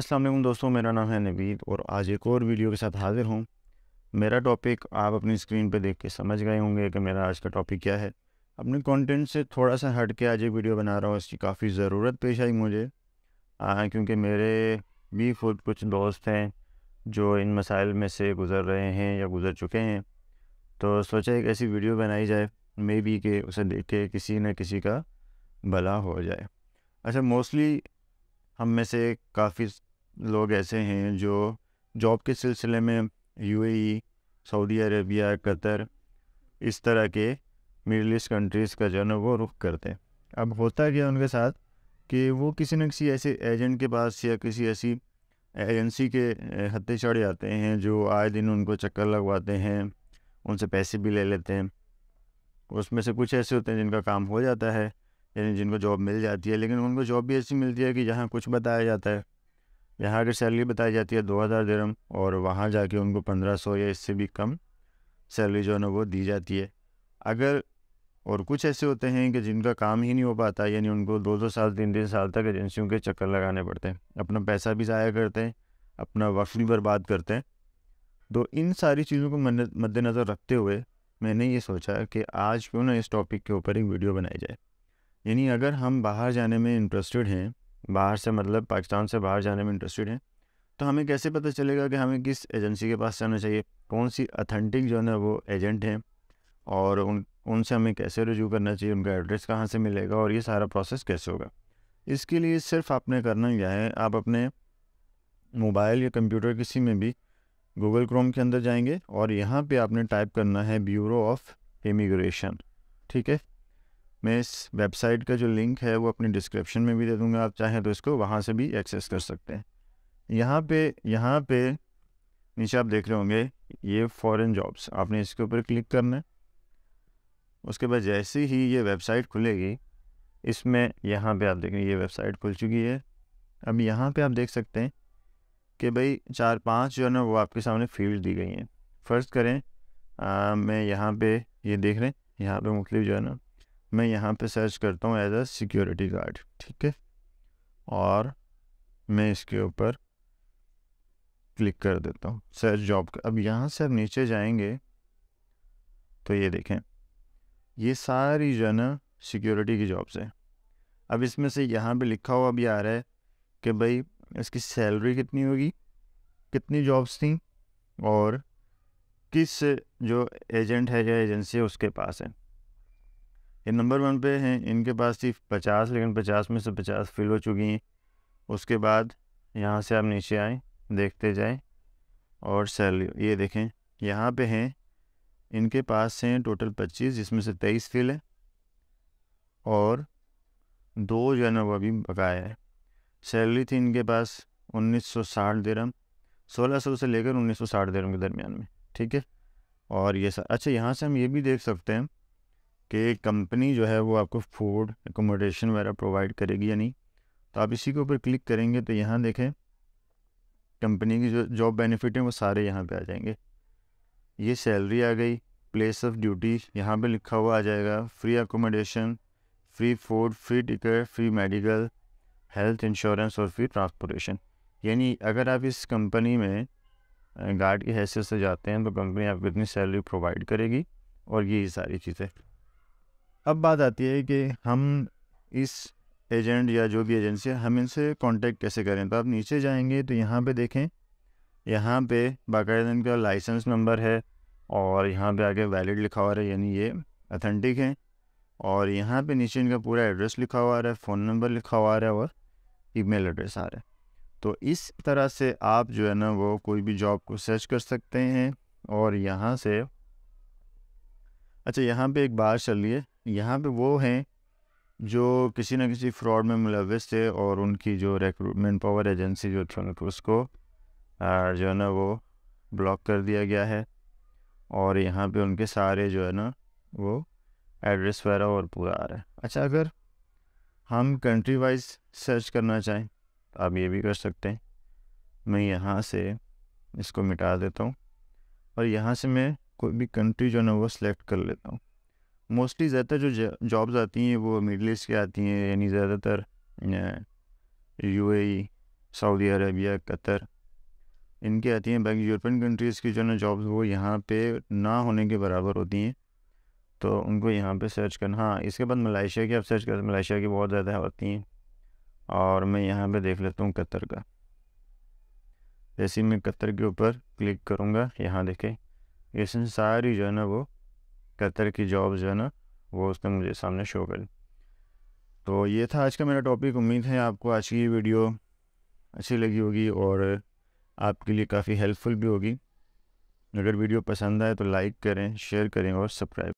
अस्सलाम वालेकुम दोस्तों, मेरा नाम है नवीद और आज एक और वीडियो के साथ हाज़िर हूँ। मेरा टॉपिक आप अपनी स्क्रीन पर देख के समझ गए होंगे कि मेरा आज का टॉपिक क्या है। अपने कंटेंट से थोड़ा सा हट के आज एक वीडियो बना रहा हूँ, इसकी काफ़ी ज़रूरत पेश आई मुझे। क्योंकि मेरे भी खुद कुछ दोस्त हैं, जो इन मसाइल में से गुज़र रहे हैं या गुज़र चुके हैं। तो सोचा एक ऐसी वीडियो बनाई जाए, मे बी कि उसे देख के किसी न किसी का भला हो जाए। अच्छा मोस्टली हम में से काफ़ी लोग ऐसे हैं जो जॉब के सिलसिले में यूएई, सऊदी अरेबिया कतर इस तरह के मिडल ईस्ट कंट्रीज़ का जो है वो रुख करते हैं। अब होता क्या उनके साथ कि वो किसी न किसी ऐसे एजेंट के पास या किसी ऐसी एजेंसी के हत्ते चढ़ जाते हैं जो आए दिन उनको चक्कर लगवाते हैं उनसे पैसे भी ले लेते हैं। उसमें से कुछ ऐसे होते हैं जिनका काम हो जाता है यानी जिनको जॉब मिल जाती है लेकिन उनको जॉब भी ऐसी मिलती है कि जहाँ कुछ बताया जाता है। यहाँ अगर सैलरी बताई जाती है दो हज़ार दिरम और वहाँ जाके उनको पंद्रह सौ या इससे भी कम सैलरी जो है ना वो दी जाती है। अगर और कुछ ऐसे होते हैं कि जिनका काम ही नहीं हो पाता, यानी उनको दो दो साल तीन तीन साल तक एजेंसियों के चक्कर लगाने पड़ते हैं, अपना पैसा भी ज़ाया करते हैं, अपना वक्त भी बर्बाद करते हैं। तो इन सारी चीज़ों को मद्देनज़र रखते हुए मैंने ये सोचा कि आज क्यों ना इस टॉपिक के ऊपर एक वीडियो बनाई जाए। यानी अगर हम बाहर जाने में इंटरेस्टेड हैं बाहर से मतलब पाकिस्तान से बाहर जाने में इंटरेस्टेड हैं। तो हमें कैसे पता चलेगा कि हमें किस एजेंसी के पास जाना चाहिए? कौन सी अथेंटिक जो है ना वो एजेंट हैं? और उन, उनसे हमें कैसे रजू करना चाहिए? उनका एड्रेस कहाँ से मिलेगा? और ये सारा प्रोसेस कैसे होगा? इसके लिए सिर्फ़ आपने करना क्या है, आप अपने मोबाइल या कंप्यूटर किसी में भी गूगल क्रोम के अंदर जाएँगे और यहाँ पे आपने टाइप करना है ब्यूरो ऑफ़ इमिग्रेशन ठीक है? मैं इस वेबसाइट का जो लिंक है वो अपनी डिस्क्रिप्शन में भी दे दूँगा आप चाहें तो इसको वहाँ से भी एक्सेस कर सकते हैं। यहाँ पे यहाँ पे नीचे आप देख रहे होंगे ये फॉरेन जॉब्स आपने इसके ऊपर क्लिक करना है। उसके बाद जैसे ही ये वेबसाइट खुलेगी इसमें यहाँ पे आप देखें ये वेबसाइट खुल चुकी है। अब यहाँ पे आप देख सकते हैं कि भाई चार पाँच जो है ना वो आपके सामने फ़ील्ड दी गई हैं। फ़र्ज़ करें आ, मैं यहाँ पे ये देख रहे हैं यहाँ पे मुख्तलिफ़ जो है ना मैं यहाँ पे सर्च करता हूँ एज अ सिक्योरिटी गार्ड ठीक है? और मैं इसके ऊपर क्लिक कर देता हूँ सर्च जॉब अब यहाँ से अब नीचे जाएँगे तो ये देखें, ये सारी जो है ना सिक्योरिटी की जॉब्स हैं। अब इसमें से यहाँ पे लिखा हुआ भी आ रहा है कि भाई, इसकी सैलरी कितनी होगी? कितनी जॉब्स थी? और किस जो एजेंट है या एजेंसी है, उसके पास है। ये नंबर वन पे हैं। इनके पास थी पचास, लेकिन पचास में से पचास फिल हो चुकी हैं। उसके बाद यहाँ से आप नीचे आए, देखते जाएँ और सैलरी ये देखें। यहाँ पे हैं, इनके पास हैं टोटल पच्चीस, जिसमें से तेईस फिल है और दो जो है ना वो अभी बकाया है। सैलरी थी इनके पास उन्नीस सौ साठ दिरम सोलह सौ से लेकर उन्नीस सौ साठ दिरम के दरमियान में, ठीक है? और ये अच्छा यहाँ से हम ये भी देख सकते हैं कि कंपनी जो है वो आपको फ़ूड एकोमोडेशन वगैरह प्रोवाइड करेगी या नहीं। तो आप इसी के ऊपर क्लिक करेंगे तो यहाँ देखें, कंपनी की जो जॉब बेनिफिट हैं वो सारे यहाँ पे आ जाएँगे। ये सैलरी आ गई प्लेस ऑफ़ ड्यूटी यहाँ पे लिखा हुआ आ जाएगा free accommodation free food free ticket free medical health insurance और फ्री ट्रांसपोर्टेशन यानी अगर आप इस कंपनी में गार्ड की हैसियत से जाते हैं तो कंपनी आपको इतनी सैलरी प्रोवाइड करेगी और ये सारी चीज़ें। अब बात आती है कि हम इस एजेंट या जो भी एजेंसी है, हम इनसे कांटेक्ट कैसे करें? तो आप नीचे जाएँगे तो यहाँ पे देखें, यहाँ पे बाकायदा इनका लाइसेंस नंबर है और यहाँ पे आगे वैलिड लिखा हुआ है, यानी ये अथेंटिक है। और यहाँ पे नीचे इनका पूरा एड्रेस लिखा हुआ है फ़ोन नंबर लिखा हुआ है और ईमेल एड्रेस आ रहा है। तो इस तरह से आप जो है ना, वो कोई भी जॉब को सर्च कर सकते हैं और यहाँ से अच्छा यहाँ पे एक बात चल रही है यहाँ पे वो हैं, जो किसी न किसी फ्रॉड में मुलविस थे और उनकी जो रिक्रूटमेंट पावर एजेंसी जो थी उसको जो है ना वो ब्लॉक कर दिया गया है। और यहाँ पे उनके सारे जो है ना, वो एड्रेस वगैरह और पूरा आ रहा है। अच्छा अगर हम कंट्री वाइज सर्च करना चाहें तो आप ये भी कर सकते हैं। मैं यहाँ से इसको मिटा देता हूँ और यहाँ से मैं कोई भी कंट्री जो है ना, वो सिलेक्ट कर लेता हूँ। मोस्टली ज़्यादातर जो जॉब्स आती हैं, वो मिडल ईस्ट की आती हैं, यानी ज़्यादातर यूएई सऊदी अरबिया, कतर, इनकी आती हैं। बाकी यूरोपियन कंट्रीज़ की जो ना जॉब्स, वो यहाँ पे ना होने के बराबर होती हैं। तो उनको यहाँ पे सर्च करना हाँ इसके बाद मलेशिया की आप सर्च करते मलेशिया की बहुत ज़्यादा होती हैं। और मैं यहाँ पे देख लेता हूँ कतर का। जैसे मैं कतर के ऊपर क्लिक करूँगा, यहाँ देखें। इसमें सारी जो है ना वो कतर की जॉब जो है ना, वो उसने मुझे सामने शो कर तो ये था आज का मेरा टॉपिक उम्मीद है आपको आज की वीडियो अच्छी लगी होगी और आपके लिए काफ़ी हेल्पफुल भी होगी। अगर वीडियो पसंद आए तो लाइक करें शेयर करें और सब्सक्राइब